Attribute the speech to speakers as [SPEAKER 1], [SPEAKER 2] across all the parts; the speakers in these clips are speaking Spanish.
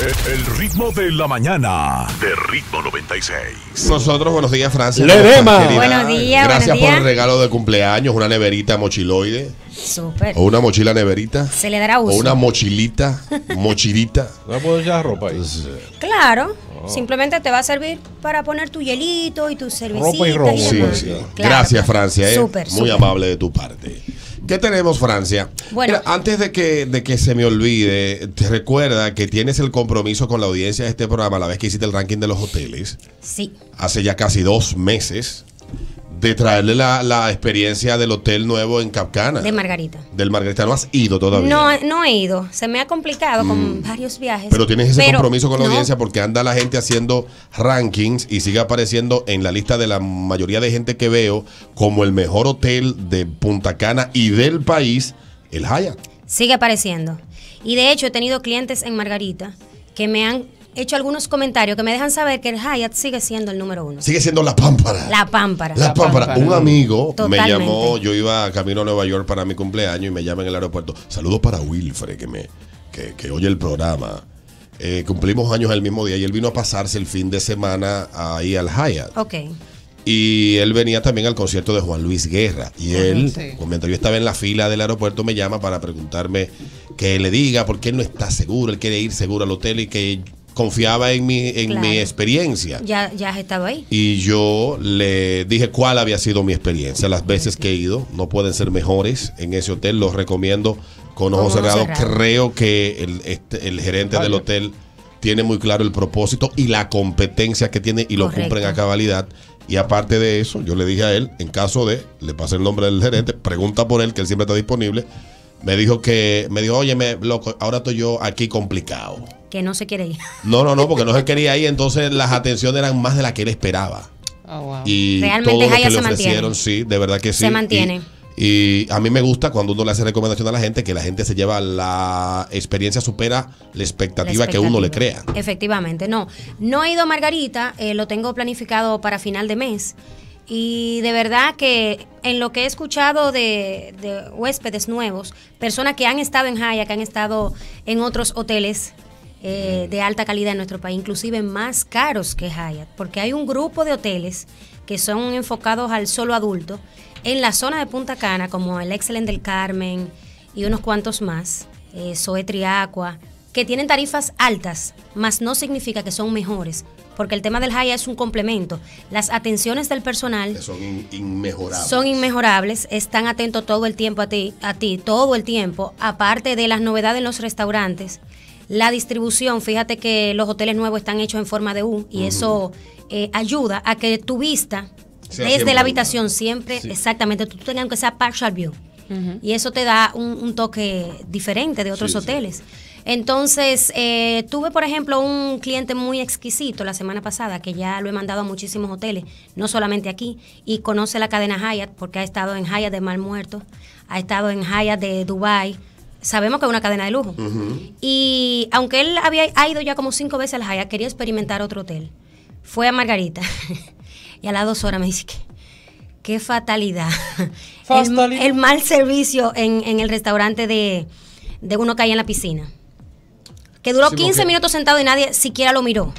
[SPEAKER 1] El ritmo de la mañana de Ritmo 96.
[SPEAKER 2] Nosotros, buenos días, Francia.
[SPEAKER 3] Ledema.
[SPEAKER 4] Buenos días,
[SPEAKER 2] Gracias
[SPEAKER 4] buenos
[SPEAKER 2] por
[SPEAKER 4] días.
[SPEAKER 2] el regalo de cumpleaños, una neverita mochiloide.
[SPEAKER 4] Súper.
[SPEAKER 2] O una mochila neverita.
[SPEAKER 4] Se le dará
[SPEAKER 2] O
[SPEAKER 4] uso.
[SPEAKER 2] una mochilita, mochilita.
[SPEAKER 3] No puedo echar ropa ahí.
[SPEAKER 4] Claro.
[SPEAKER 2] Oh.
[SPEAKER 4] Simplemente te va a servir para poner tu hielito y tu cervecita.
[SPEAKER 3] Ropa y ropa.
[SPEAKER 2] Sí,
[SPEAKER 4] demás.
[SPEAKER 2] sí.
[SPEAKER 4] Claro,
[SPEAKER 2] Gracias,
[SPEAKER 4] claro.
[SPEAKER 2] Francia. ¿eh?
[SPEAKER 4] Súper,
[SPEAKER 2] Muy
[SPEAKER 4] súper.
[SPEAKER 2] amable de tu parte. ¿Qué tenemos, Francia?
[SPEAKER 4] Bueno.
[SPEAKER 2] Mira, antes de que, de que se me olvide, te recuerda que tienes el compromiso con la audiencia de este programa, la vez que hiciste el ranking de los hoteles,
[SPEAKER 4] Sí.
[SPEAKER 2] hace ya casi dos meses, de traerle la, la experiencia del hotel nuevo en Capcana.
[SPEAKER 4] De Margarita.
[SPEAKER 2] Del Margarita. No has ido todavía.
[SPEAKER 4] No, no he ido. Se me ha complicado con varios viajes.
[SPEAKER 2] Mm. Pero tienes ese
[SPEAKER 4] Pero,
[SPEAKER 2] compromiso con la
[SPEAKER 4] no,
[SPEAKER 2] audiencia porque anda la gente haciendo rankings y sigue apareciendo en la lista de la mayoría de gente que veo como el mejor hotel de Punta Cana y del país, el Hyatt.
[SPEAKER 4] Sigue apareciendo. Y de hecho he tenido clientes en Margarita que me han hecho algunos comentarios que me dejan saber que el Hyatt sigue siendo el número uno.
[SPEAKER 2] Sigue siendo la pámpara.
[SPEAKER 4] La pámpara.
[SPEAKER 2] La pámpara. Un amigo
[SPEAKER 4] Totalmente.
[SPEAKER 2] me llamó, yo iba camino a Nueva York para mi cumpleaños y me llama en el aeropuerto. Saludos para Wilfred, que me que, que oye el programa. Eh, cumplimos años el mismo día y él vino a pasarse el fin de semana ahí al Hyatt.
[SPEAKER 4] Ok.
[SPEAKER 2] Y él venía también al concierto de Juan Luis Guerra. Y él,
[SPEAKER 5] Sí.
[SPEAKER 2] mientras yo estaba en la fila del aeropuerto, me llama para preguntarme que le diga por qué él no está seguro, él quiere ir seguro al hotel y que confiaba en mi, en
[SPEAKER 4] Claro.
[SPEAKER 2] mi experiencia.
[SPEAKER 4] Ya, ya has estado ahí.
[SPEAKER 2] Y yo le dije cuál había sido mi experiencia. Las veces que he ido no pueden ser mejores en ese hotel. Los recomiendo con ojos cerrados. Creo que el, este- el gerente del hotel tiene muy claro el propósito y la competencia que tiene y lo
[SPEAKER 4] Correcto.
[SPEAKER 2] cumplen a cabalidad. Y aparte de eso, yo le dije a él, en caso de, le pasé el nombre del gerente, pregunta por él, que él siempre está disponible. Me dijo que, me dijo, oye, loco, ahora estoy yo aquí complicado.
[SPEAKER 4] Que no se quiere ir.
[SPEAKER 2] No, no, no, porque no se quería ir, entonces las atenciones eran más de las que él esperaba.
[SPEAKER 5] Oh, wow.
[SPEAKER 2] Y
[SPEAKER 4] Realmente
[SPEAKER 2] todo lo que le
[SPEAKER 4] se mantiene.
[SPEAKER 2] ofrecieron, sí, de verdad que sí.
[SPEAKER 4] Se mantiene.
[SPEAKER 2] Y, y a mí me gusta cuando uno le hace recomendación a la gente que la gente se lleva la experiencia supera la expectativa,
[SPEAKER 4] La
[SPEAKER 2] que uno le crea.
[SPEAKER 4] Efectivamente, no. No he ido a Margarita, eh, lo tengo planificado para final de mes. Y de verdad que en lo que he escuchado de, de huéspedes nuevos, personas que han estado en Hyatt, que han estado en otros hoteles eh, de alta calidad en nuestro país, inclusive más caros que Hyatt, porque hay un grupo de hoteles que son enfocados al solo adulto en la zona de Punta Cana, como el Excellent del Carmen y unos cuantos más, eh, Soetri Aqua, que tienen tarifas altas, más no significa que son mejores, porque el tema del Hyatt es un complemento. Las atenciones del personal
[SPEAKER 2] Que son in- inmejorables.
[SPEAKER 4] son inmejorables, están atentos todo el tiempo a ti, a ti, todo el tiempo, aparte de las novedades en los restaurantes. La distribución, fíjate que los hoteles nuevos están hechos en forma de U y eso eh, ayuda a que tu vista
[SPEAKER 2] Sea
[SPEAKER 4] desde
[SPEAKER 2] siempre
[SPEAKER 4] la
[SPEAKER 2] una.
[SPEAKER 4] habitación siempre,
[SPEAKER 2] Sí.
[SPEAKER 4] exactamente, tú tengas que sea partial view. Y eso te da un, un toque diferente de otros
[SPEAKER 2] Sí, sí.
[SPEAKER 4] hoteles. Entonces, eh, tuve, por ejemplo, un cliente muy exquisito la semana pasada, que ya lo he mandado a muchísimos hoteles, no solamente aquí, y conoce la cadena Hyatt, porque ha estado en Hyatt de Mal Muerto, ha estado en Hyatt de Dubai. Sabemos que es una cadena de lujo. Y aunque él había ha ido ya como cinco veces al Hyatt, quería experimentar otro hotel. Fue a Margarita. y a las dos horas me dice que qué fatalidad. El, mal servicio en, en el restaurante de, de uno que hay en la piscina. Que duró
[SPEAKER 2] Sí,
[SPEAKER 4] 15
[SPEAKER 2] porque-
[SPEAKER 4] minutos sentado y nadie siquiera lo miró.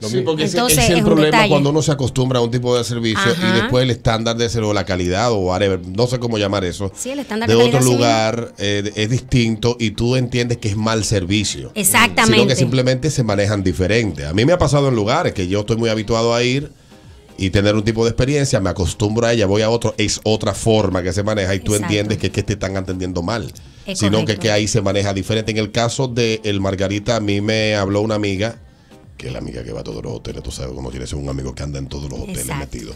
[SPEAKER 2] Sí, porque
[SPEAKER 4] Entonces,
[SPEAKER 2] ese es
[SPEAKER 4] es
[SPEAKER 2] el problema
[SPEAKER 4] detalle.
[SPEAKER 2] cuando uno se acostumbra a un tipo de servicio
[SPEAKER 4] Ajá.
[SPEAKER 2] y después el estándar de cero, la calidad o whatever, no sé cómo llamar eso,
[SPEAKER 4] Sí, el estándar
[SPEAKER 2] de
[SPEAKER 4] de
[SPEAKER 2] otro lugar eh, es distinto y tú entiendes que es mal servicio.
[SPEAKER 4] Exactamente.
[SPEAKER 2] Sino que simplemente se manejan diferente. A mí me ha pasado en lugares que yo estoy muy habituado a ir y tener un tipo de experiencia, me acostumbro a ella, voy a otro, es otra forma que se maneja y tú
[SPEAKER 4] Exacto.
[SPEAKER 2] entiendes que, que te están atendiendo mal.
[SPEAKER 4] Es
[SPEAKER 2] sino que, que ahí se maneja diferente. En el caso de el Margarita, a mí me habló una amiga, que es la amiga que va a todos los hoteles, tú sabes cómo tienes un amigo que anda en todos los hoteles
[SPEAKER 4] Exacto.
[SPEAKER 2] metido.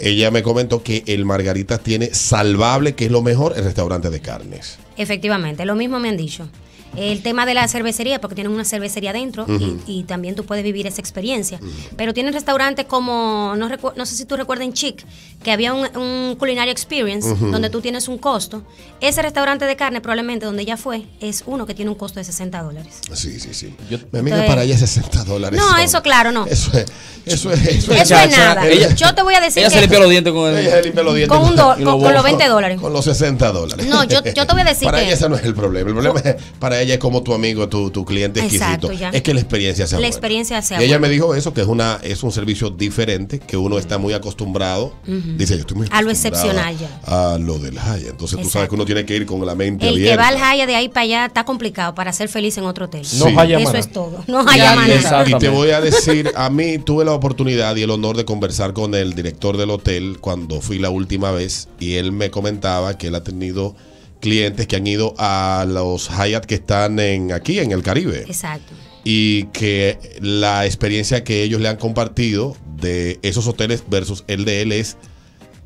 [SPEAKER 2] Ella me comentó que el Margarita tiene salvable, que es lo mejor, el restaurante de carnes.
[SPEAKER 4] Efectivamente, lo mismo me han dicho. El tema de la cervecería, porque tienen una cervecería dentro y, y también tú puedes vivir esa experiencia. Pero tienen restaurantes como, no, no sé si tú recuerdas en Chic, que había un, un Culinary Experience donde tú tienes un costo. Ese restaurante de carne, probablemente donde ella fue, es uno que tiene un costo de 60 dólares.
[SPEAKER 2] Sí, sí, sí.
[SPEAKER 3] Yo-
[SPEAKER 2] Mi amiga
[SPEAKER 4] Entonces-
[SPEAKER 2] para ella es 60 dólares.
[SPEAKER 4] No,
[SPEAKER 2] son.
[SPEAKER 4] eso claro, no.
[SPEAKER 2] Eso es, eso es, eso es.
[SPEAKER 4] Eso es nada.
[SPEAKER 3] ella-
[SPEAKER 4] Yo te voy a decir
[SPEAKER 3] Ella se limpió los dientes con
[SPEAKER 2] Ella se
[SPEAKER 3] el.
[SPEAKER 2] limpia los dientes
[SPEAKER 4] con, un do- con, con los
[SPEAKER 3] bojo.
[SPEAKER 4] 20 dólares.
[SPEAKER 2] Con los 60 dólares.
[SPEAKER 4] No, yo- yo te voy a decir
[SPEAKER 2] Para
[SPEAKER 4] que-
[SPEAKER 2] ella ese no es el problema. El problema es, para ella es como tu amigo, tu, tu cliente
[SPEAKER 4] Exacto,
[SPEAKER 2] exquisito.
[SPEAKER 4] ya.
[SPEAKER 2] Es que la experiencia sea
[SPEAKER 4] La
[SPEAKER 2] buena.
[SPEAKER 4] experiencia sea
[SPEAKER 2] Y ella me dijo eso, que es una es un servicio diferente, que uno está muy acostumbrado. Dice, yo estoy muy
[SPEAKER 4] A lo excepcional ya.
[SPEAKER 2] A lo del Haya. Entonces tú sabes
[SPEAKER 4] Exacto.
[SPEAKER 2] que uno tiene que ir con la mente
[SPEAKER 4] El que
[SPEAKER 2] abierta.
[SPEAKER 4] va al Haya de ahí para allá está complicado para ser feliz en otro hotel.
[SPEAKER 2] No Sí.
[SPEAKER 3] haya
[SPEAKER 4] Eso es todo. No haya
[SPEAKER 3] exacto.
[SPEAKER 2] Y te voy a decir, a mí tuve la oportunidad y el honor de conversar con el director del hotel cuando fui la última vez y él me comentaba que él ha tenido clientes que han ido a los Hyatt que están en aquí en el Caribe.
[SPEAKER 4] Exacto.
[SPEAKER 2] y que la experiencia que ellos le han compartido de esos hoteles versus el de él es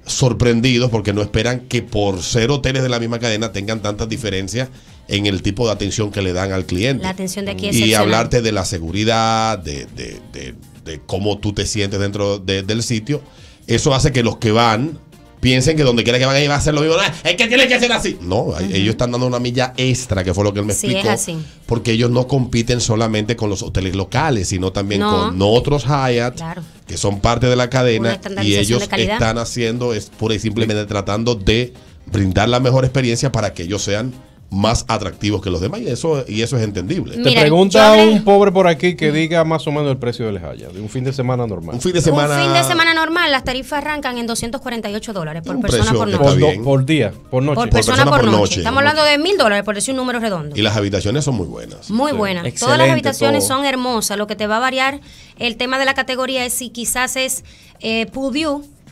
[SPEAKER 2] sorprendidos porque no esperan que por ser hoteles de la misma cadena tengan tantas diferencias en el tipo de atención que le dan al cliente.
[SPEAKER 4] La atención de aquí es
[SPEAKER 2] y hablarte de la seguridad, de, de- de- de cómo tú te sientes dentro de- del sitio, eso hace que los que van piensen que donde quiera que van a ir va a hacer lo mismo. "Ah, Es que tiene que ser así. No, ellos están dando una milla extra, que fue lo que él me
[SPEAKER 4] Sí,
[SPEAKER 2] explicó.
[SPEAKER 4] es así.
[SPEAKER 2] Porque ellos no compiten solamente con los hoteles locales, sino también
[SPEAKER 4] No.
[SPEAKER 2] con otros Hyatt
[SPEAKER 4] Claro.
[SPEAKER 2] que son parte de la cadena y ellos están haciendo, es pura y simplemente tratando de brindar la mejor experiencia para que ellos sean más atractivos que los demás y eso, y eso es entendible.
[SPEAKER 3] Te
[SPEAKER 4] Mira,
[SPEAKER 3] pregunta
[SPEAKER 4] hablé-
[SPEAKER 3] un pobre por aquí que diga más o menos el precio del Haya, de un fin de semana normal.
[SPEAKER 2] Un fin de semana.
[SPEAKER 4] Un fin de semana normal, las tarifas arrancan en 248 dólares por
[SPEAKER 2] Un
[SPEAKER 4] persona por noche.
[SPEAKER 3] por, día, por noche.
[SPEAKER 4] Por,
[SPEAKER 2] Por
[SPEAKER 4] persona,
[SPEAKER 2] persona
[SPEAKER 4] por
[SPEAKER 2] por
[SPEAKER 4] noche.
[SPEAKER 2] noche.
[SPEAKER 4] Estamos hablando de mil dólares, por decir un número redondo.
[SPEAKER 2] Y las habitaciones son muy buenas.
[SPEAKER 4] Muy
[SPEAKER 3] Sí.
[SPEAKER 4] buena. Todas las habitaciones
[SPEAKER 5] todo.
[SPEAKER 4] son hermosas. Lo que te va a variar el tema de la categoría es si quizás es eh,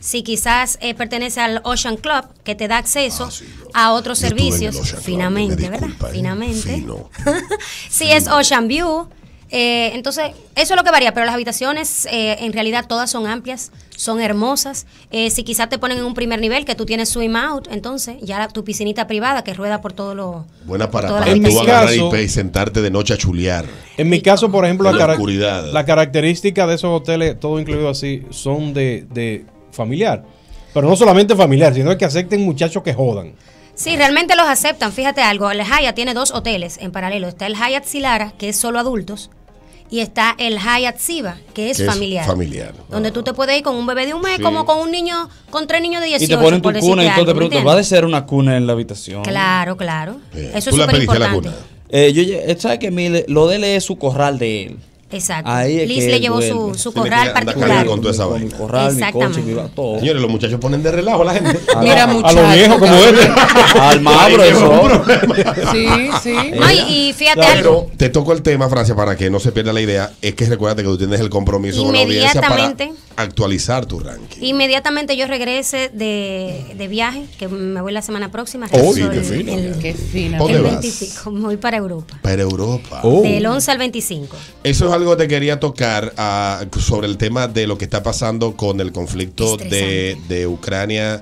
[SPEAKER 4] si quizás eh, pertenece al Ocean Club, que te da acceso
[SPEAKER 2] Ah, sí,
[SPEAKER 4] a otros
[SPEAKER 2] yo
[SPEAKER 4] servicios.
[SPEAKER 2] Ocean Club,
[SPEAKER 4] finamente,
[SPEAKER 2] me
[SPEAKER 4] ¿verdad?
[SPEAKER 2] disculpa, ¿eh?
[SPEAKER 4] Finamente.
[SPEAKER 2] Fino.
[SPEAKER 4] si es Ocean View. eh, entonces, eso es lo que varía, pero las habitaciones eh, en realidad todas son amplias, son hermosas. Eh, si quizás te ponen en un primer nivel que tú tienes swim out, entonces ya la- tu piscinita privada que rueda por todo lo...
[SPEAKER 2] Buena para, para
[SPEAKER 3] En
[SPEAKER 2] tú agarrar
[SPEAKER 3] caso-
[SPEAKER 2] y sentarte de noche a chulear.
[SPEAKER 3] En mi caso, por ejemplo, la,
[SPEAKER 2] la
[SPEAKER 3] cara-
[SPEAKER 2] oscuridad.
[SPEAKER 3] la característica de esos hoteles, todo incluido así, son de, de familiar. Pero no solamente familiar, sino que acepten muchachos que jodan.
[SPEAKER 4] Sí, realmente los aceptan. Fíjate algo, el Hyatt tiene dos hoteles en paralelo. Está el Hyatt Silara, que es solo adultos, y está el Hyatt Siva, que es
[SPEAKER 2] Que es
[SPEAKER 4] familiar.
[SPEAKER 2] familiar.
[SPEAKER 4] Donde tú te puedes ir con un bebé de un mes,
[SPEAKER 2] Sí.
[SPEAKER 4] como con un niño, con tres niños de 18.
[SPEAKER 5] Y te ponen tu cuna y todo te
[SPEAKER 4] algo, ¿me
[SPEAKER 5] preguntan,
[SPEAKER 4] entiendes?
[SPEAKER 5] ¿va a ser una cuna en la habitación?
[SPEAKER 4] Claro, claro. Eso
[SPEAKER 2] ¿Tú
[SPEAKER 4] es
[SPEAKER 2] la
[SPEAKER 4] súper
[SPEAKER 2] pediste a la
[SPEAKER 4] importante.
[SPEAKER 2] cuna?
[SPEAKER 5] Eh, yo, lle- ¿Sabes que mi, lo de él es su corral de él?
[SPEAKER 4] Exacto.
[SPEAKER 5] Ahí es
[SPEAKER 4] Liz
[SPEAKER 5] que
[SPEAKER 4] le
[SPEAKER 5] él
[SPEAKER 4] llevó su,
[SPEAKER 5] duerme.
[SPEAKER 4] su corral particular.
[SPEAKER 2] con toda esa vaina.
[SPEAKER 5] corral, mi
[SPEAKER 4] Exactamente.
[SPEAKER 5] coche, mi todo.
[SPEAKER 2] Señores, los muchachos ponen de relajo a la gente.
[SPEAKER 5] A
[SPEAKER 6] Mira,
[SPEAKER 5] la-
[SPEAKER 3] A los
[SPEAKER 6] muchachos.
[SPEAKER 3] viejos como este.
[SPEAKER 5] Al
[SPEAKER 2] qué buen
[SPEAKER 5] eso.
[SPEAKER 6] Sí, sí.
[SPEAKER 4] No, y, y fíjate algo.
[SPEAKER 2] Pero te toco el tema, Francia, para que no se pierda la idea. Es que recuerda que tú tienes el compromiso con la audiencia para
[SPEAKER 4] Inmediatamente.
[SPEAKER 2] actualizar tu ranking.
[SPEAKER 4] Inmediatamente yo regrese de, de viaje, que me voy la semana próxima.
[SPEAKER 2] Oh, sí, qué
[SPEAKER 4] el-
[SPEAKER 2] fino.
[SPEAKER 4] el-
[SPEAKER 6] Qué fina.
[SPEAKER 2] ¿Dónde
[SPEAKER 4] el
[SPEAKER 2] vas?
[SPEAKER 4] 25, me voy para Europa.
[SPEAKER 2] Para Europa.
[SPEAKER 3] Oh.
[SPEAKER 4] Del 11 al 25.
[SPEAKER 2] Eso es algo te quería tocar ah, sobre el tema de lo que está pasando con el conflicto de Ucrania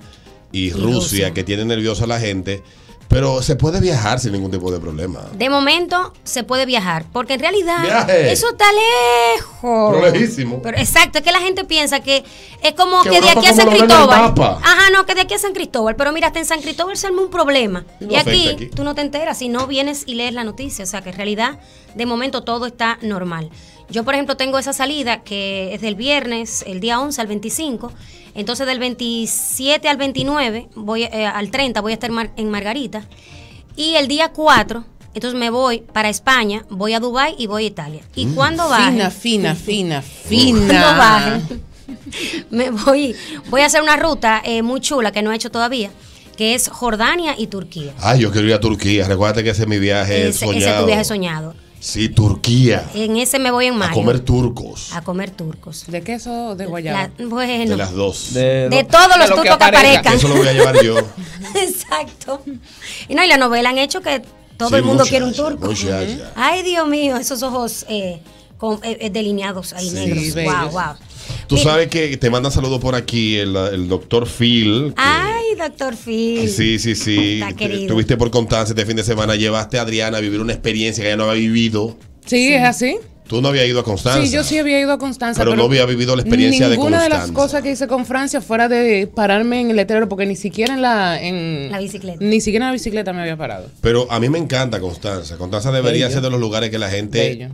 [SPEAKER 2] y, Rusia,
[SPEAKER 4] Rusia.
[SPEAKER 2] que tiene nerviosa a la gente. Pero se puede viajar sin ningún tipo de problema.
[SPEAKER 4] De momento se puede viajar, porque en realidad
[SPEAKER 2] Viaje.
[SPEAKER 4] eso está lejos.
[SPEAKER 2] Pero lejísimo.
[SPEAKER 4] Pero exacto, es que la gente piensa que es como
[SPEAKER 2] Que
[SPEAKER 4] que, de aquí a San Cristóbal. Ajá, no, que de aquí a San Cristóbal. Pero mira, hasta en San Cristóbal se arma un problema.
[SPEAKER 2] Y no
[SPEAKER 4] Y aquí,
[SPEAKER 2] aquí.
[SPEAKER 4] tú no te enteras si no vienes y lees la noticia. O sea que en realidad, de momento todo está normal. Yo, por ejemplo, tengo esa salida que es del viernes, el día 11 al 25. Entonces, del 27 al 29, voy, eh, al 30, voy a estar mar- en Margarita. Y el día 4, entonces me voy para España, voy a Dubai y voy a Italia. Y
[SPEAKER 2] Mm.
[SPEAKER 4] cuando baje,
[SPEAKER 6] Fina, fina, fina,
[SPEAKER 4] cuando
[SPEAKER 6] fina.
[SPEAKER 4] baje, me voy, voy a hacer una ruta eh, muy chula que no he hecho todavía, que es Jordania y Turquía.
[SPEAKER 2] Ay, yo quiero ir a Turquía. Recuerda que ese es mi viaje
[SPEAKER 4] Ese, ese
[SPEAKER 2] soñado.
[SPEAKER 4] es tu viaje soñado.
[SPEAKER 2] Sí, Turquía.
[SPEAKER 4] En ese me voy en mayo.
[SPEAKER 2] A comer turcos.
[SPEAKER 4] A comer turcos.
[SPEAKER 6] ¿De queso o de guayaba?
[SPEAKER 4] La- bueno,
[SPEAKER 2] De las dos.
[SPEAKER 5] De,
[SPEAKER 4] todos los
[SPEAKER 6] de lo que
[SPEAKER 4] turcos que,
[SPEAKER 6] aparezca.
[SPEAKER 4] aparezcan.
[SPEAKER 2] Eso lo voy a llevar yo.
[SPEAKER 4] Exacto. Y no, y la novela han hecho que todo
[SPEAKER 2] Sí,
[SPEAKER 4] el mundo
[SPEAKER 2] muchacha,
[SPEAKER 4] quiere un turco.
[SPEAKER 2] muchacha.
[SPEAKER 4] Ay, Dios mío, esos ojos eh, con- eh, eh, delineados ahí
[SPEAKER 2] Sí,
[SPEAKER 4] negros.
[SPEAKER 6] bellos.
[SPEAKER 4] Wow, wow.
[SPEAKER 2] Tú
[SPEAKER 4] Mira.
[SPEAKER 2] sabes que te mandan saludos por aquí el, el doctor Phil. que-
[SPEAKER 4] Ay, doctor Phil.
[SPEAKER 2] Sí, sí, sí.
[SPEAKER 4] Está querido.
[SPEAKER 2] Tuviste por Constanza este fin de semana, llevaste a Adriana a vivir una experiencia que ella no había vivido.
[SPEAKER 6] Sí, es así.
[SPEAKER 2] Tú no habías ido a Constanza.
[SPEAKER 6] Sí, yo sí había ido a Constanza.
[SPEAKER 2] Pero no había vivido la experiencia de
[SPEAKER 6] ninguna de las
[SPEAKER 2] Constanza.
[SPEAKER 6] cosas que hice con Francia fuera de pararme en el letrero, porque ni siquiera en la. En,
[SPEAKER 4] La bicicleta.
[SPEAKER 6] Ni siquiera en la bicicleta me había parado.
[SPEAKER 2] Pero a mí me encanta Constanza. Constanza debería
[SPEAKER 6] Bello.
[SPEAKER 2] ser de los lugares que la gente
[SPEAKER 6] Bello.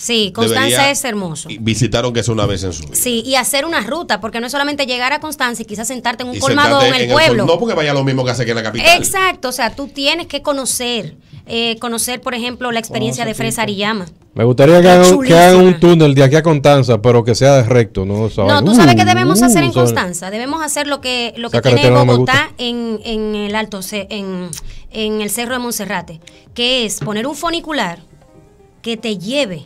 [SPEAKER 4] Sí, Constanza es hermoso.
[SPEAKER 2] visitar aunque sea una vez en su vida.
[SPEAKER 4] Sí, y hacer una ruta, porque no es solamente llegar a Constanza y quizás sentarte en un
[SPEAKER 2] Y sentarte
[SPEAKER 4] en el pueblo.
[SPEAKER 2] no porque vaya lo mismo que hace que en la capital.
[SPEAKER 4] Exacto, o sea, tú tienes que conocer. eh, conocer, por ejemplo, la experiencia de Fresa Ariyama.
[SPEAKER 3] Me gustaría que hagan, que hagan un túnel de aquí a Constanza, pero que sea de recto, ¿no?
[SPEAKER 4] No, tú sabes
[SPEAKER 3] Uh,
[SPEAKER 4] qué debemos
[SPEAKER 3] uh,
[SPEAKER 4] hacer en
[SPEAKER 3] ¿sabes?
[SPEAKER 4] Constanza. Debemos hacer lo que lo que tiene
[SPEAKER 3] no
[SPEAKER 4] Bogotá en, en el alto, en, en el cerro de Monserrate, que es poner un funicular que te lleve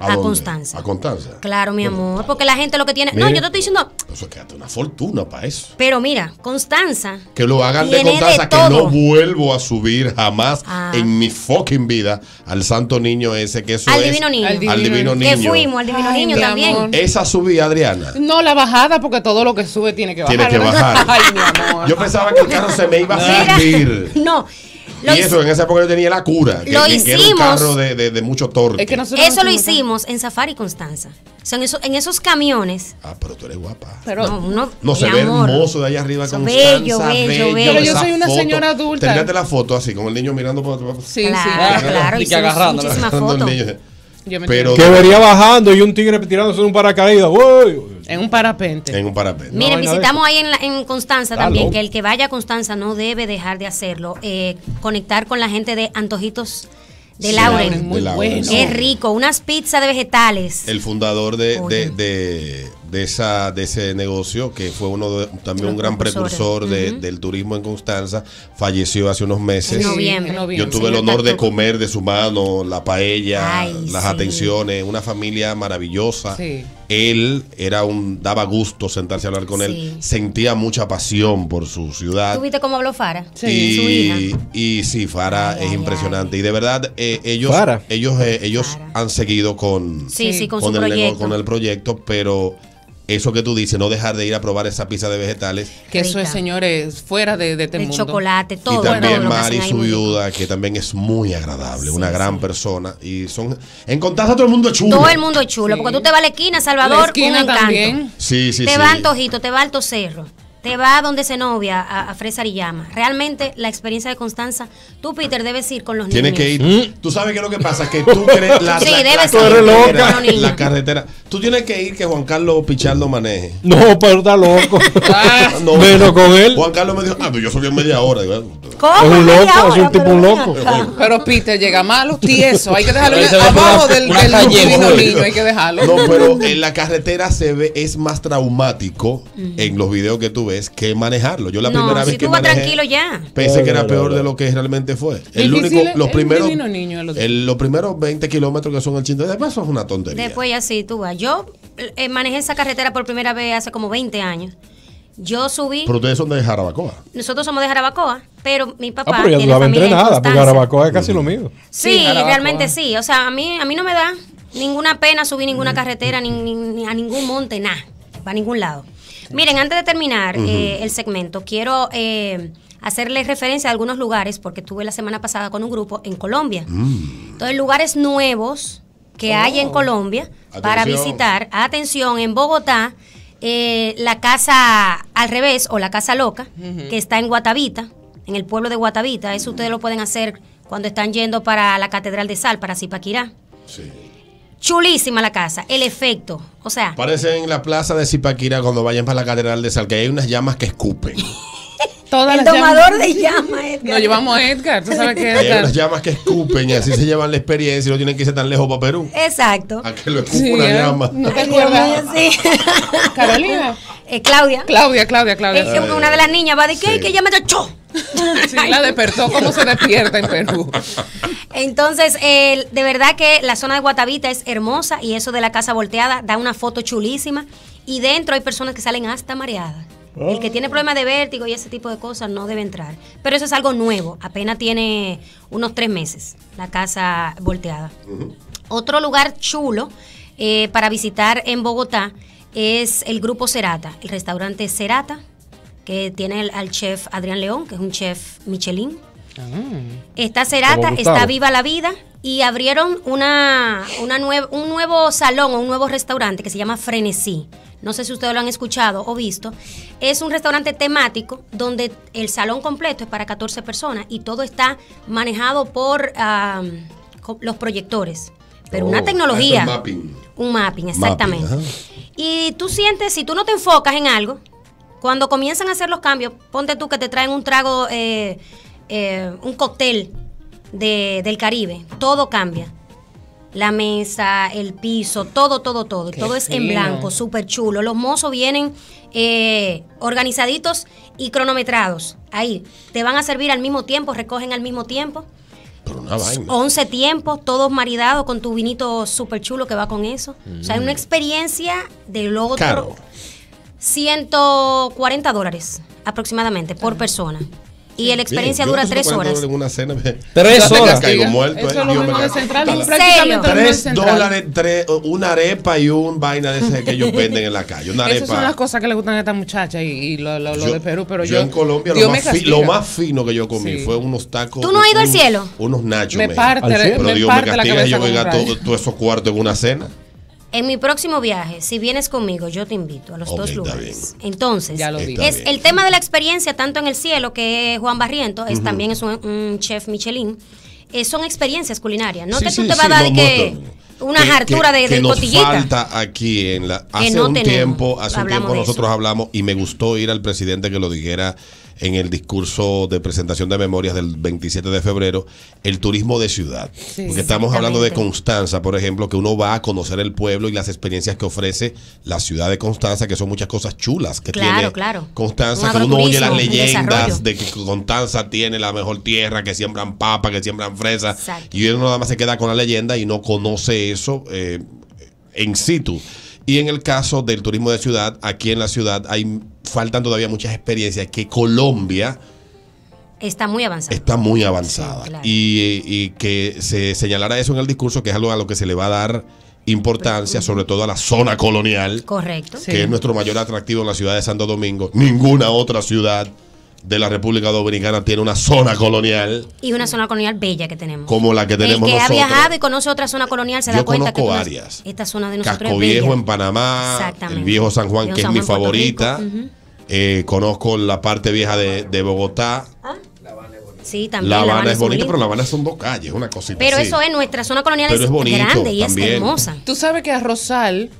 [SPEAKER 4] a,
[SPEAKER 2] dónde?
[SPEAKER 4] Constanza.
[SPEAKER 2] A Constanza.
[SPEAKER 4] Claro, mi amor, porque la gente lo que tiene. No, yo te estoy diciendo,
[SPEAKER 2] Eso es que hasta una fortuna para eso.
[SPEAKER 4] pero mira, Constanza.
[SPEAKER 2] Que lo hagan de Constanza, que no vuelvo a subir jamás
[SPEAKER 4] Ah.
[SPEAKER 2] en mi fucking vida al santo niño ese, que eso
[SPEAKER 4] Al
[SPEAKER 2] es.
[SPEAKER 4] divino niño.
[SPEAKER 6] Al
[SPEAKER 2] Al divino
[SPEAKER 6] divino
[SPEAKER 4] Que
[SPEAKER 2] niño.
[SPEAKER 4] fuimos al divino
[SPEAKER 6] Ay,
[SPEAKER 4] niño también.
[SPEAKER 6] amor.
[SPEAKER 2] Esa subí, Adriana.
[SPEAKER 6] No, la bajada, porque todo lo que sube tiene que bajar.
[SPEAKER 2] Tiene que bajar.
[SPEAKER 6] Ay, mi amor.
[SPEAKER 2] Yo pensaba que el carro se me iba a servir.
[SPEAKER 4] no. Lo
[SPEAKER 2] y eso, en esa época yo tenía la cura. Que,
[SPEAKER 4] Lo
[SPEAKER 2] que- que era un
[SPEAKER 4] hicimos.
[SPEAKER 2] carro de, de- de mucho torque.
[SPEAKER 6] Es que nosotros
[SPEAKER 4] eso lo
[SPEAKER 6] no
[SPEAKER 4] hicimos en Safari Constanza. O sea, en, eso- en esos camiones.
[SPEAKER 2] Ah, pero tú eres guapa.
[SPEAKER 6] Pero,
[SPEAKER 4] no, uno-
[SPEAKER 2] No, se ve
[SPEAKER 4] amor.
[SPEAKER 2] hermoso de allá arriba
[SPEAKER 4] Eso,
[SPEAKER 2] Constanza.
[SPEAKER 4] bello, bello, bello.
[SPEAKER 6] Pero yo soy una
[SPEAKER 2] foto.
[SPEAKER 6] señora adulta.
[SPEAKER 2] Terminaste la foto así, con el niño mirando por
[SPEAKER 6] sí,
[SPEAKER 4] Claro,
[SPEAKER 6] sí.
[SPEAKER 4] claro.
[SPEAKER 5] Y que
[SPEAKER 4] hicimos
[SPEAKER 5] agarrándola.
[SPEAKER 4] muchísimas
[SPEAKER 2] Agarrando al
[SPEAKER 4] fotos.
[SPEAKER 2] niño.
[SPEAKER 6] Yo me
[SPEAKER 2] Pero-
[SPEAKER 3] Que vería bajando y un tigre tirándose en un paracaídas. ¡Uy!
[SPEAKER 6] En un parapente.
[SPEAKER 2] En un parapente.
[SPEAKER 4] Miren, visitamos ahí en, la- en Constanza
[SPEAKER 3] Está
[SPEAKER 4] también,
[SPEAKER 3] loco.
[SPEAKER 4] que el que vaya a Constanza no debe dejar de hacerlo. eh, conectar con la gente de Antojitos de
[SPEAKER 2] Sí,
[SPEAKER 4] Lauren.
[SPEAKER 6] Lauren, muy
[SPEAKER 2] de Lauren.
[SPEAKER 6] bueno.
[SPEAKER 4] Es rico, unas pizzas de vegetales.
[SPEAKER 2] el fundador de, de, de, de esa, de ese negocio, que fue uno de- también
[SPEAKER 4] Los
[SPEAKER 2] un gran precursor de-
[SPEAKER 4] Ujú.
[SPEAKER 2] del turismo en Constanza, falleció hace unos meses.
[SPEAKER 4] En noviembre.
[SPEAKER 6] en noviembre.
[SPEAKER 2] Yo tuve el honor de comer de su mano la paella,
[SPEAKER 4] Ay,
[SPEAKER 2] las
[SPEAKER 4] sí.
[SPEAKER 2] atenciones, una familia maravillosa.
[SPEAKER 6] Sí.
[SPEAKER 2] Él era un daba gusto sentarse a hablar con
[SPEAKER 4] Sí.
[SPEAKER 2] él, sentía mucha pasión por su ciudad.
[SPEAKER 4] ¿Tú viste cómo habló Fara?
[SPEAKER 6] Sí,
[SPEAKER 4] su hija.
[SPEAKER 2] Y, y sí, Fara
[SPEAKER 4] Ay,
[SPEAKER 2] es
[SPEAKER 4] ay,
[SPEAKER 2] impresionante. Y de verdad, eh, ellos,
[SPEAKER 3] Fara.
[SPEAKER 2] ellos, eh, ellos
[SPEAKER 4] Fara.
[SPEAKER 2] han seguido con,
[SPEAKER 4] Sí, sí, con, su
[SPEAKER 2] el,
[SPEAKER 4] proyecto.
[SPEAKER 2] con el proyecto, pero eso que tú dices, no dejar de ir a probar esa pizza de vegetales.
[SPEAKER 6] Que eso es, señores, fuera de, de este
[SPEAKER 4] el
[SPEAKER 6] mundo.
[SPEAKER 4] chocolate, todo.
[SPEAKER 2] y también Mari, su viuda, que también es muy agradable,
[SPEAKER 4] Sí,
[SPEAKER 2] una gran
[SPEAKER 4] sí.
[SPEAKER 2] persona. Y son. En Constanza todo el mundo chulo.
[SPEAKER 4] Todo el mundo es chulo,
[SPEAKER 6] Sí.
[SPEAKER 4] porque tú te vas a la esquina,
[SPEAKER 6] La
[SPEAKER 4] Salvador,
[SPEAKER 6] esquina
[SPEAKER 4] un encanto.
[SPEAKER 6] también.
[SPEAKER 2] Sí, sí,
[SPEAKER 4] te
[SPEAKER 2] sí.
[SPEAKER 4] va a Antojito, te va a Alto Cerro, te va a donde se novia, a, a Fresa Ariyama. Realmente la experiencia de Constanza, tú Peter debes ir con los
[SPEAKER 2] Tienes
[SPEAKER 4] niños.
[SPEAKER 2] que ir. Tú sabes qué es lo que pasa, que tú crees la,
[SPEAKER 4] Sí,
[SPEAKER 2] la-
[SPEAKER 4] debes
[SPEAKER 2] la
[SPEAKER 4] ir.
[SPEAKER 3] Tú eres
[SPEAKER 2] carretera,
[SPEAKER 3] loca.
[SPEAKER 4] Con los niños.
[SPEAKER 2] la carretera. Tú tienes que ir que Juan Carlos Pichardo maneje.
[SPEAKER 3] No, pero está loco.
[SPEAKER 2] Ah, no.
[SPEAKER 3] Menos con él.
[SPEAKER 2] Juan Carlos me dijo, ah, pero yo subí en media hora. Ah,
[SPEAKER 4] ¿Cómo?
[SPEAKER 3] Es un loco, es un tipo
[SPEAKER 4] pero
[SPEAKER 3] un loco.
[SPEAKER 6] Pero Peter llega malo, tieso. Hay que dejarlo abajo del, del divino niño. Hay que dejarlo.
[SPEAKER 2] No, pero en la carretera se ve, es más traumático en los videos que tú ves que manejarlo. Yo la
[SPEAKER 4] No,
[SPEAKER 2] primera
[SPEAKER 4] si
[SPEAKER 2] vez que manejé,
[SPEAKER 4] tranquilo ya.
[SPEAKER 2] Pensé que era peor de lo que realmente fue. El único, los primeros,
[SPEAKER 6] niño, los-
[SPEAKER 2] el- los primeros 20 kilómetros que son el chiste, después eso es una tontería.
[SPEAKER 4] Después ya sí, tú vas. Yo eh, manejé esa carretera por primera vez hace como 20 años. Yo subí,
[SPEAKER 2] Pero ustedes son de Jarabacoa.
[SPEAKER 4] nosotros somos de Jarabacoa, pero mi papá
[SPEAKER 3] Ah, pero ya tú entrenada, porque. Jarabacoa es casi lo mío.
[SPEAKER 4] Sí, realmente sí. O sea, a mí, a mí no me da ninguna pena subir ninguna carretera, ni, ni- ni a ningún monte, nada, para ningún lado. Miren, antes de terminar eh, el segmento, quiero eh, hacerles referencia a algunos lugares, porque estuve la semana pasada con un grupo en Colombia. Entonces, lugares nuevos que hay en Colombia para visitar. Atención, en Bogotá, eh, la casa al revés o la casa loca, que está en Guatavita, en el pueblo de Guatavita. Eso ustedes lo pueden hacer cuando están yendo para la Catedral de Sal, para Zipaquirá.
[SPEAKER 2] Sí.
[SPEAKER 4] Chulísima la casa, el efecto. O sea,
[SPEAKER 2] Parece en la plaza de Zipaquira cuando vayan para la Catedral de Sal, que hay unas llamas que escupen.
[SPEAKER 6] Todas
[SPEAKER 4] el domador
[SPEAKER 6] llamas-
[SPEAKER 4] de llama. Edgar.
[SPEAKER 6] Nos llevamos a Edgar. ¿Tú sabes qué
[SPEAKER 2] Hay
[SPEAKER 6] Edgar?
[SPEAKER 2] unas llamas que escupen y así se llevan la experiencia y no tienen que irse tan lejos para Perú.
[SPEAKER 4] Exacto.
[SPEAKER 2] A que lo escupa
[SPEAKER 6] Sí,
[SPEAKER 2] una
[SPEAKER 6] ¿eh?
[SPEAKER 2] llama.
[SPEAKER 6] ¿No te acuerdas?
[SPEAKER 4] sí.
[SPEAKER 6] Carolina.
[SPEAKER 4] Eh, Claudia.
[SPEAKER 6] Claudia, Claudia, Claudia.
[SPEAKER 4] Eh, una de las niñas va de que,
[SPEAKER 2] Sí.
[SPEAKER 4] que ella me echó.
[SPEAKER 6] Sí, la despertó. ¿Cómo se despierta en Perú?
[SPEAKER 4] Entonces, eh, de verdad que la zona de Guatavita es hermosa y eso de la casa volteada da una foto chulísima. Y dentro hay personas que salen hasta mareadas. El que tiene problemas de vértigo y ese tipo de cosas no debe entrar. Pero eso es algo nuevo. Apenas tiene unos tres meses la casa volteada. Otro lugar chulo eh, para visitar en Bogotá es el Grupo Cerata, el restaurante Cerata, que tiene el- al chef Adrián León, que es un chef Michelin. Está Cerata,
[SPEAKER 3] Como Gustavo.
[SPEAKER 4] está viva la vida y abrieron una, una un nuevo salón o un nuevo restaurante que se llama Frenesí. No sé si ustedes lo han escuchado o visto. Es un restaurante temático donde el salón completo es para 14 personas y todo está manejado por ah, los proyectores. Pero
[SPEAKER 2] Oh,
[SPEAKER 4] una tecnología.
[SPEAKER 2] hace mapping.
[SPEAKER 4] Un mapping, exactamente.
[SPEAKER 2] Mapping,
[SPEAKER 4] y tú sientes, si tú no te enfocas en algo, cuando comienzan a hacer los cambios, ponte tú que te traen un trago, eh, eh, un cóctel de- del Caribe, todo cambia. La mesa, el piso, todo, todo, todo.
[SPEAKER 6] Qué
[SPEAKER 4] todo es en blanco, súper chulo. Los mozos vienen eh, organizaditos y cronometrados. Ahí, te van a servir al mismo tiempo, recogen al mismo tiempo.
[SPEAKER 2] Pero una vaina.
[SPEAKER 4] 11 tiempos, todos maridados con tu vinito súper chulo que va con eso. O sea, es una experiencia de lo otro.
[SPEAKER 2] Caro.
[SPEAKER 4] 140 dólares aproximadamente por persona. Y la experiencia
[SPEAKER 2] Bien,
[SPEAKER 4] dura
[SPEAKER 2] esos
[SPEAKER 4] 3
[SPEAKER 2] 40
[SPEAKER 4] horas.
[SPEAKER 2] En una cena, me-
[SPEAKER 5] Pero es
[SPEAKER 2] Fíjate que
[SPEAKER 5] horas.
[SPEAKER 2] caigo muerto,
[SPEAKER 6] Eso
[SPEAKER 2] eh,
[SPEAKER 6] es lo
[SPEAKER 2] me
[SPEAKER 6] mismo de central.
[SPEAKER 4] ¿En serio?
[SPEAKER 2] Tres dólares, tres, una arepa y un vaina de ese que ellos venden en la calle. Una
[SPEAKER 6] Esas son las
[SPEAKER 2] arepa.
[SPEAKER 6] cosas que le gustan a esta muchacha y, y lo, lo- lo
[SPEAKER 2] Yo-
[SPEAKER 6] de Perú, pero
[SPEAKER 2] yo,
[SPEAKER 6] yo,
[SPEAKER 2] en Colombia lo más,
[SPEAKER 6] me
[SPEAKER 2] fi- lo más fino que yo comí
[SPEAKER 6] Sí.
[SPEAKER 2] fue unos tacos.
[SPEAKER 4] ¿Tú no has ido al
[SPEAKER 2] un-
[SPEAKER 4] cielo?
[SPEAKER 2] Unos nachos.
[SPEAKER 6] Me parte,
[SPEAKER 3] Al cielo.
[SPEAKER 2] Pero
[SPEAKER 6] me
[SPEAKER 2] Dios me
[SPEAKER 6] parte la
[SPEAKER 2] castiga
[SPEAKER 6] cabeza
[SPEAKER 2] yo
[SPEAKER 6] rayo.
[SPEAKER 2] todo- todos esos cuartos en una cena.
[SPEAKER 4] En mi próximo viaje, si vienes conmigo, yo te invito a los
[SPEAKER 2] Ok,
[SPEAKER 4] dos
[SPEAKER 2] está
[SPEAKER 4] lugares.
[SPEAKER 2] bien.
[SPEAKER 4] Entonces,
[SPEAKER 6] Ya lo
[SPEAKER 4] es
[SPEAKER 2] bien.
[SPEAKER 4] el tema de la experiencia, tanto en el cielo, que es Juan Barriento, es, también es un, un chef Michelin. eh, son experiencias culinarias. No
[SPEAKER 2] Sí,
[SPEAKER 4] que tú
[SPEAKER 2] sí,
[SPEAKER 4] te vas
[SPEAKER 2] sí,
[SPEAKER 4] a dar que una
[SPEAKER 2] que-
[SPEAKER 4] hartura de,
[SPEAKER 2] que
[SPEAKER 4] de
[SPEAKER 2] nos
[SPEAKER 4] cotillita.
[SPEAKER 2] falta aquí en la hace
[SPEAKER 4] no
[SPEAKER 2] un
[SPEAKER 4] tenemos.
[SPEAKER 2] tiempo hace un tiempo nosotros hablamos y me gustó ir al presidente que lo dijera en el discurso de presentación de memorias del 27 de febrero el turismo de ciudad
[SPEAKER 6] Sí.
[SPEAKER 2] porque estamos hablando de. Constanza por ejemplo que uno va a conocer el pueblo y las experiencias que ofrece la ciudad de Constanza que son muchas cosas chulas que
[SPEAKER 4] Claro,
[SPEAKER 2] tiene
[SPEAKER 4] claro.
[SPEAKER 2] Constanza
[SPEAKER 4] Un
[SPEAKER 2] que uno oye las leyendas de que Constanza tiene la mejor tierra que siembran papa que siembran fresa
[SPEAKER 4] Exacto.
[SPEAKER 2] y uno nada más se queda con la leyenda y no conoce eso eh, en situ. Y en el caso del turismo de ciudad, aquí en la ciudad hay faltan todavía muchas experiencias que Colombia
[SPEAKER 4] Está muy avanzado.
[SPEAKER 2] está muy avanzada.
[SPEAKER 4] Sí, claro.
[SPEAKER 2] y, y que se señalara eso en el discurso, que es algo a lo que se le va a dar importancia, sobre todo a la zona colonial,
[SPEAKER 4] Correcto.
[SPEAKER 6] Sí.
[SPEAKER 2] que es nuestro mayor atractivo en la ciudad de Santo Domingo. Ninguna otra ciudad de la República Dominicana tiene una zona colonial
[SPEAKER 4] Y una zona colonial bella que tenemos.
[SPEAKER 2] como la que tenemos
[SPEAKER 4] el que
[SPEAKER 2] nosotros.
[SPEAKER 4] ha viajado y conoce otra zona colonial se
[SPEAKER 2] Yo
[SPEAKER 4] da cuenta que
[SPEAKER 2] conozco
[SPEAKER 4] no-
[SPEAKER 2] varias.
[SPEAKER 4] esta zona de nosotros
[SPEAKER 2] Casco
[SPEAKER 4] es
[SPEAKER 2] Viejo en Panamá,
[SPEAKER 4] Exactamente.
[SPEAKER 2] el viejo San Juan,
[SPEAKER 4] Viejo
[SPEAKER 2] que es
[SPEAKER 4] San
[SPEAKER 2] mi
[SPEAKER 4] Puerto
[SPEAKER 2] favorita.
[SPEAKER 4] Ujú.
[SPEAKER 2] Eh, conozco la parte vieja de, de Bogotá.
[SPEAKER 4] Sí, también.
[SPEAKER 2] La Habana
[SPEAKER 4] Habana
[SPEAKER 2] es bonita,
[SPEAKER 4] muy
[SPEAKER 2] pero La. Habana son dos calles, una cosita
[SPEAKER 4] Pero
[SPEAKER 2] así.
[SPEAKER 4] eso es, nuestra zona colonial
[SPEAKER 2] Pero
[SPEAKER 4] es,
[SPEAKER 2] es bonito
[SPEAKER 4] grande y
[SPEAKER 2] también.
[SPEAKER 4] es hermosa.
[SPEAKER 6] Tú sabes que a Rosal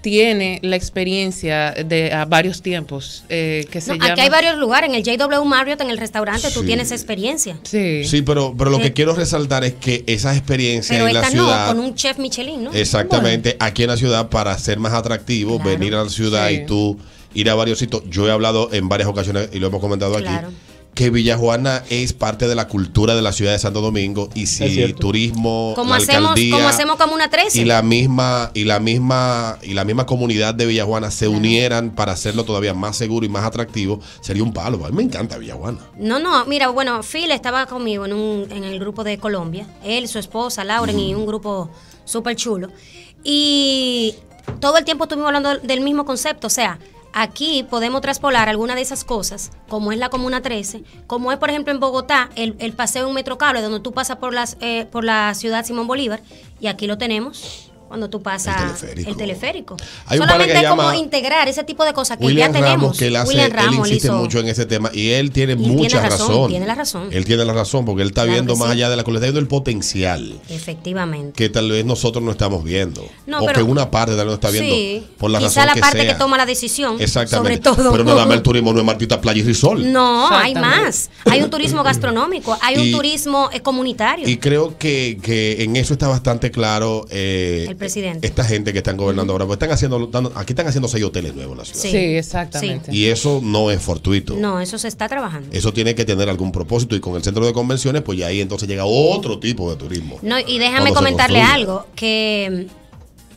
[SPEAKER 6] tiene la experiencia de a varios tiempos eh, que se
[SPEAKER 4] No,
[SPEAKER 6] llama...
[SPEAKER 4] aquí hay varios lugares, en el JW Marriott, en el restaurante, tú
[SPEAKER 2] Sí.
[SPEAKER 4] tienes experiencia.
[SPEAKER 6] Sí.
[SPEAKER 2] Sí, pero, pero lo que quiero resaltar es que esas experiencias
[SPEAKER 4] Pero
[SPEAKER 2] en la
[SPEAKER 4] esta
[SPEAKER 2] ciudad.
[SPEAKER 4] no, con un chef Michelin, ¿no?
[SPEAKER 2] Exactamente, aquí en la ciudad para ser más atractivo,
[SPEAKER 4] Claro.
[SPEAKER 2] venir a la ciudad
[SPEAKER 6] Sí.
[SPEAKER 2] y tú ir a varios sitios. Yo he hablado en varias ocasiones y lo hemos comentado
[SPEAKER 4] Claro.
[SPEAKER 2] aquí. Que Villajuana es parte de la cultura de la ciudad de Santo Domingo y si turismo,
[SPEAKER 4] Como
[SPEAKER 2] la
[SPEAKER 4] hacemos,
[SPEAKER 2] alcaldía
[SPEAKER 4] como hacemos como una 13.
[SPEAKER 2] y la misma y la misma y la misma comunidad de Villajuana se unieran para hacerlo todavía más seguro y más atractivo, sería un palo. A mí me encanta Villajuana.
[SPEAKER 4] No, no, mira, bueno, Phil estaba conmigo en, un, en el grupo de Colombia, él, su esposa, Lauren, y un grupo súper chulo. Y todo el tiempo estuvimos hablando del mismo concepto, o sea, aquí podemos traspolar alguna de esas cosas, como es la Comuna 13, como es, por ejemplo, en Bogotá, el, el paseo en metrocable, donde tú pasas por, las, eh, por la ciudad Simón Bolívar, y aquí lo tenemos. Cuando tú pasas
[SPEAKER 2] El teleférico.
[SPEAKER 4] el teleférico.
[SPEAKER 2] Hay un
[SPEAKER 4] Solamente
[SPEAKER 2] que
[SPEAKER 4] es como integrar ese tipo de cosas que
[SPEAKER 2] William
[SPEAKER 4] ya tenemos.
[SPEAKER 2] Ramos, que él, hace,
[SPEAKER 4] William
[SPEAKER 2] él
[SPEAKER 4] Ramos
[SPEAKER 2] insiste
[SPEAKER 4] hizo-
[SPEAKER 2] mucho en ese tema y él tiene
[SPEAKER 4] Y él
[SPEAKER 2] mucha
[SPEAKER 4] tiene razón,
[SPEAKER 2] razón.
[SPEAKER 4] tiene la razón.
[SPEAKER 2] Él tiene la razón porque él está
[SPEAKER 4] Claro
[SPEAKER 2] viendo más
[SPEAKER 4] sí.
[SPEAKER 2] allá de la comunidad, está viendo el potencial
[SPEAKER 4] Efectivamente.
[SPEAKER 2] que tal vez nosotros no estamos viendo.
[SPEAKER 4] No,
[SPEAKER 2] o
[SPEAKER 4] pero-
[SPEAKER 2] que una parte tal vez no está viendo
[SPEAKER 4] Sí,
[SPEAKER 2] por la
[SPEAKER 4] quizá
[SPEAKER 2] razón
[SPEAKER 4] la
[SPEAKER 2] que
[SPEAKER 4] parte
[SPEAKER 2] sea.
[SPEAKER 4] que toma la decisión.
[SPEAKER 2] Exactamente.
[SPEAKER 4] Sobre todo.
[SPEAKER 2] Pero nada más el turismo no es Martita Playa y Risol.
[SPEAKER 4] No, hay más. Hay un turismo gastronómico, hay un
[SPEAKER 2] Y-
[SPEAKER 4] turismo eh, comunitario.
[SPEAKER 2] Y creo que, que en eso está bastante claro eh,
[SPEAKER 4] El presidente.
[SPEAKER 2] esta gente que están gobernando ahora. Pues están haciendo, dando- aquí están haciendo seis hoteles nuevos en la ciudad.
[SPEAKER 6] Sí,
[SPEAKER 4] Sí.
[SPEAKER 6] exactamente.
[SPEAKER 2] Y eso no es fortuito.
[SPEAKER 4] no, eso se está trabajando.
[SPEAKER 2] Eso tiene que tener algún propósito y con el centro de convenciones, pues ya ahí entonces llega otro tipo de turismo.
[SPEAKER 4] No, y déjame comentarle algo, que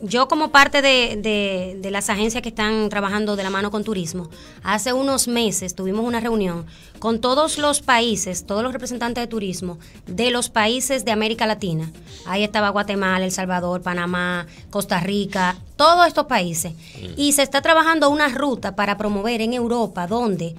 [SPEAKER 4] yo como parte de, de- de las agencias que están trabajando de la mano con turismo, hace unos meses tuvimos una reunión con todos los países, todos los representantes de turismo de los países de América Latina. Ahí estaba Guatemala, El Salvador, Panamá, Costa Rica, todos estos países. Y se está trabajando una ruta para promover en Europa donde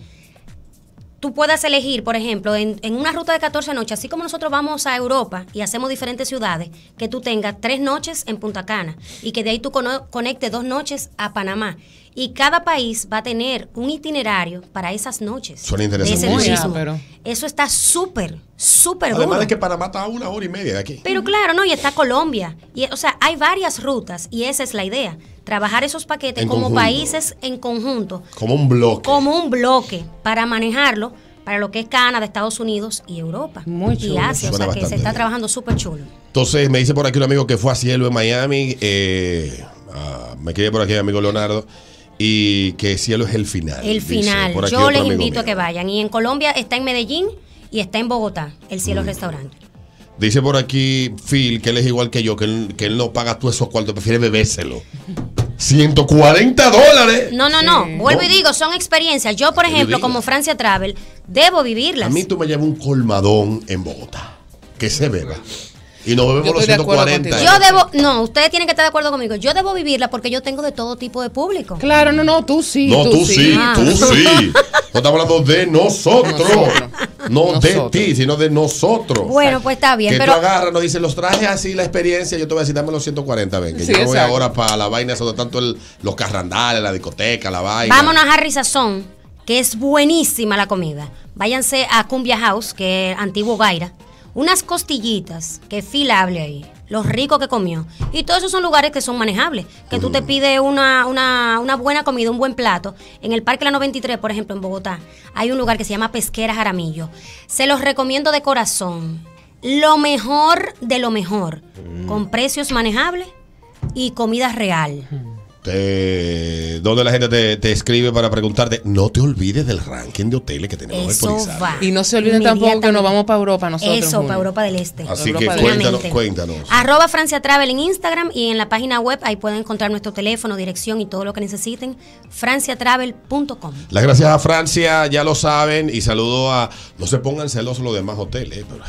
[SPEAKER 4] tú puedas elegir, por ejemplo, en, en una ruta de 14 noches, así como nosotros vamos a Europa y hacemos diferentes ciudades, que tú tengas tres noches en Punta Cana y que de ahí tú conectes dos noches a Panamá. Y cada país va a tener un itinerario para esas noches.
[SPEAKER 2] Suena
[SPEAKER 4] de
[SPEAKER 2] interesante.
[SPEAKER 4] ese
[SPEAKER 2] Muy
[SPEAKER 4] turismo.
[SPEAKER 6] ápero.
[SPEAKER 4] Eso está súper, súper
[SPEAKER 2] Además
[SPEAKER 4] duro.
[SPEAKER 2] de que Panamá está a una hora y media de aquí.
[SPEAKER 4] Pero claro, no, y está Colombia. Y, o sea, hay varias rutas y esa es la idea. Trabajar esos paquetes
[SPEAKER 2] En
[SPEAKER 4] como
[SPEAKER 2] conjunto.
[SPEAKER 4] países en conjunto
[SPEAKER 2] Como un bloque.
[SPEAKER 4] como un bloque para manejarlo, para lo que es Canadá, Estados Unidos y Europa.
[SPEAKER 6] Muy
[SPEAKER 4] Y
[SPEAKER 6] chulo.
[SPEAKER 4] Asia, o sea que se está
[SPEAKER 2] bien.
[SPEAKER 4] trabajando súper chulo.
[SPEAKER 2] Entonces me dice por aquí un amigo que fue a Cielo en Miami. eh, ah, me escribe por aquí mi amigo Leonardo. Y que Cielo es el final.
[SPEAKER 4] El final. Yo les invito a que vayan. Y en Colombia está en Medellín y está en Bogotá, el Cielo
[SPEAKER 2] Mm.
[SPEAKER 4] Restaurante.
[SPEAKER 2] Dice por aquí Phil que él es igual que yo, que él, que él no paga todos esos cuartos, prefiere bebérselo. 140 dólares.
[SPEAKER 4] No, no, no.
[SPEAKER 6] Sí.
[SPEAKER 4] Vuelvo
[SPEAKER 2] No.
[SPEAKER 4] y digo, son experiencias. Yo, por ejemplo, como Francia Travel, debo vivirlas.
[SPEAKER 2] A mí tú me llevas un colmadón en Bogotá. Que se beba. Y nos bebemos
[SPEAKER 6] Yo
[SPEAKER 2] los
[SPEAKER 6] estoy de acuerdo
[SPEAKER 2] 140.
[SPEAKER 6] contigo.
[SPEAKER 4] Yo debo, no, ustedes tienen que estar de acuerdo conmigo. Yo debo vivirla porque yo tengo de todo tipo de público.
[SPEAKER 6] Claro, no, no, tú sí.
[SPEAKER 2] No, tú sí,
[SPEAKER 4] Ah.
[SPEAKER 2] tú sí. No estamos hablando de nosotros.
[SPEAKER 6] Nosotros.
[SPEAKER 2] No de ti, sino de nosotros.
[SPEAKER 4] Bueno, pues está bien,
[SPEAKER 2] que
[SPEAKER 4] pero
[SPEAKER 2] tú agarras, nos dices, los trajes así, la experiencia, yo te voy a decir, dame los 140, ven, que
[SPEAKER 6] Sí,
[SPEAKER 2] yo no voy
[SPEAKER 6] exacto.
[SPEAKER 2] ahora para la vaina, sobre tanto el- los carrandales, la discoteca, la vaina.
[SPEAKER 4] vámonos a Harry Sazón, que es buenísima la comida. Váyanse a Cumbia House, que es antiguo Gaira. Unas costillitas, que filable ahí. Lo rico que comió. Y todos esos son lugares que son manejables. Que tú te pides una, una, una buena comida, un buen plato. En el Parque La 93, por ejemplo, en Bogotá, hay un lugar que se llama Pesquera Jaramillo. Se los recomiendo de corazón. Lo mejor de lo mejor. Con precios manejables y comida real.
[SPEAKER 2] Te- donde la gente te, te escribe para preguntarte, no te olvides del ranking de hoteles que tenemos
[SPEAKER 4] Eso va.
[SPEAKER 6] Y no se olviden tampoco que nos vamos para Europa nosotros.
[SPEAKER 4] Eso, para Europa del Este.
[SPEAKER 2] Así
[SPEAKER 6] Europa
[SPEAKER 2] que cuéntanos, cuéntanos.
[SPEAKER 4] Arroba Francia Travel en Instagram y en la página web ahí pueden encontrar nuestro teléfono, dirección y todo lo que necesiten. franciatravel.com.
[SPEAKER 2] Las gracias a Francia, ya lo saben, y saludo a. No se pongan celosos los demás hoteles, pero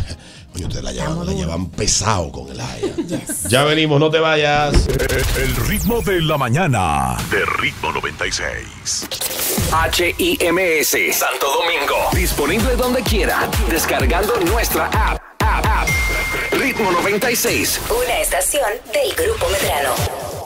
[SPEAKER 2] ustedes la llevan, la llevan pesado con el Haya. Ya venimos, no te vayas.
[SPEAKER 1] El ritmo de la mañana de Ritmo 96.
[SPEAKER 7] HIMS Santo Domingo. Disponible donde quiera. Descargando nuestra app. app, app. Ritmo 96.
[SPEAKER 8] Una estación del Grupo Medrano.